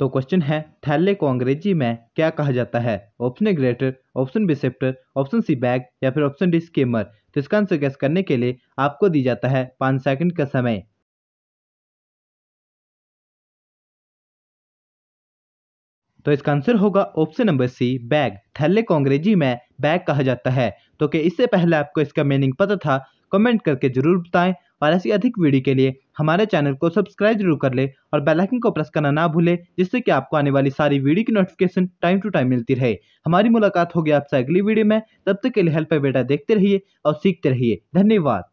तो क्वेश्चन है, थैले को अंग्रेज़ी में क्या कहा जाता है? Option A greater option B sceptre option C bag या फिर ऑप्शन डी स्केमर तो इसका आंसर गैस करने के लिए आपको दी जाता है पाँच सेकंड का समय। तो इसका आंसर होगा ऑप्शन नंबर सी बैग थैले को अंग्रेज़ी में बैग कहा जाता है। तो क्या इससे पहले आपको इसका मीनिंग पता था कमेंट करके ज़रूर बताएँ। और ऐसी अधिक वीडियो के लिए हमारे चैनल को सब्सक्राइब ज़रूर कर ले और बेलाइकन को प्रेस करना ना भूले, जिससे कि आपको आने वाली सारी वीडियो की नोटिफिकेशन टाइम टू टाइम मिलती रहे। हमारी मुलाकात होगी आपसे अगली वीडियो में। तब तक के लिए हेल्प बेटा देखते रहिए और सीखते रहिए। धन्यवाद।